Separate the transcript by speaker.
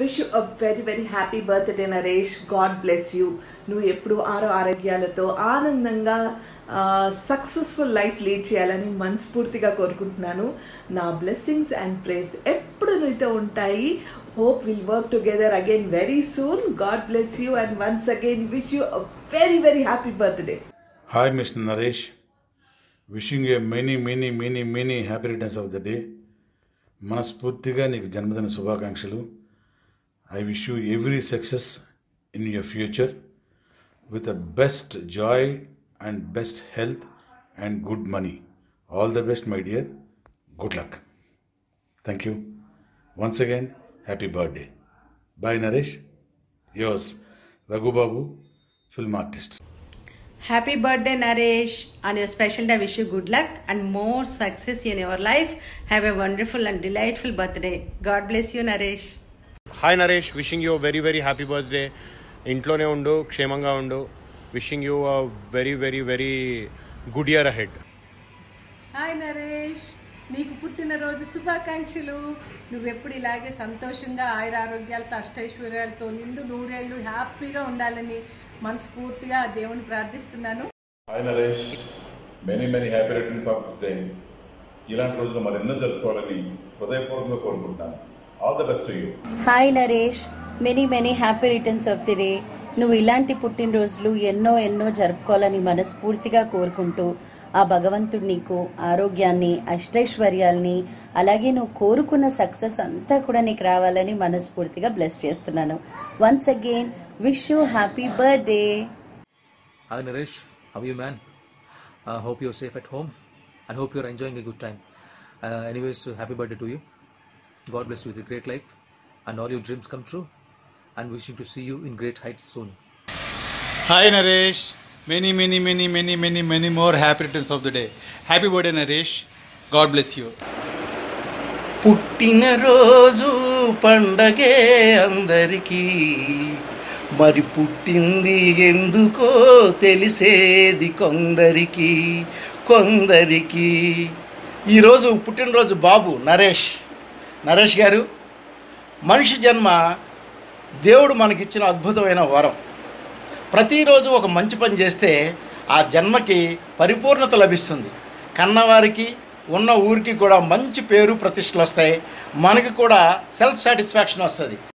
Speaker 1: Wish a very very happy birthday Naresh God bless you నువ్వు ఎప్పుడు ఆరో ఆరోగ్యాలతో ఆనందంగా సక్సెస్ఫుల్ లైఫ్ లీడ్ చేయాలని మనస్ఫూర్తిగా కోరుకుంటున్నాను. నా బ్లెస్సింగ్స్ అండ్ ప్రేయర్స్ ఎప్పుడు నీతో ఉంటాయి hope will work together again very soon God bless you and once again wish you a very very happy birthday
Speaker 2: hi mister Naresh wishing a many many many many happy returns of the day మనస్ఫూర్తిగా నీకు జన్మదిన శుభాకాంక్షలు I wish you every success in your future with the best joy and best health and good money. All the best, my dear. Good luck. Thank you. Once again, happy birthday. Bye, Naresh. Yours, Raghu Babu, film artist.
Speaker 3: Happy birthday, Naresh. On your special day, I wish you good luck and more success in your life. Have a wonderful and delightful birthday. God bless you, Naresh.
Speaker 4: Hi Naresh wishing you very very happy birthday ఇంట్లోనే ఉండు క్షేమంగా ఉండు. Wishing you a very very very good year ahead
Speaker 5: hi Naresh నీకు పుట్టినరోజు శుభాకాంక్షలు. నువ్వెప్పుడు ఇలాగే సంతోషంగా ఆయుర ఆరోగ్యాలతో అష్టైశ్వర్యాలతో నిండు నూరేళ్ళు హ్యాపీగా ఉండాలని మనస్ఫూర్తిగా దేవుని ప్రార్థిస్తున్నాను.
Speaker 6: Hi Naresh many many happy returns of this day ఇలాంటి రోజులు మరెన్నో జరుపుకోవాలని హృదయపూర్వకంగా కోరుకుంటున్నాను. All the best you
Speaker 7: hi Naresh many many happy returns of the day నువ్వు ఇలాంటి పుట్టినరోజులు ఎన్నో ఎన్నో జరుపుకోవాలని మనస్ఫూర్తిగా కోరుకుంటూ ఆ భగవంతుడు నీకు ఆరోగ్యాన్ని అష్టైశ్వర్యాల్ని అలాగే నువ్వు కోరుకున్న సక్సెస్ అంతా కూడా నీకు రావాలని మనస్ఫూర్తిగా బ్లెస్ చేస్తున్నాను. Once again wish you happy birthday
Speaker 8: Hi Naresh, how are you man? Uh, hope you're safe at home. And hope you're enjoying a good time. Uh, anyways, uh, happy birthday to you. God bless you with a great life and all your dreams come true and wishing to see you in great heights soon.
Speaker 9: Hi Naresh. Many, many, many, many, many, many more happy returns of the day. Happy birthday, Naresh. God bless you.
Speaker 10: పుట్టినరోజు పండగే అందరికీ మరి పుట్టింది ఎందుకో తెలిసేది కొందరికి కొందరికి ఈరోజు పుట్టినరోజు బాబు నరేష్ నరేష్ గారు మనిషి జన్మ దేవుడు మనకిచ్చిన అద్భుతమైన వరం. ప్రతిరోజు ఒక మంచి పని చేస్తే ఆ జన్మకి పరిపూర్ణత లభిస్తుంది. కన్నవారికి ఉన్న ఊరికి కూడా మంచి పేరు ప్రతిష్టలు వస్తాయి. మనకి కూడా సెల్ఫ్ సాటిస్ఫాక్షన్ వస్తుంది.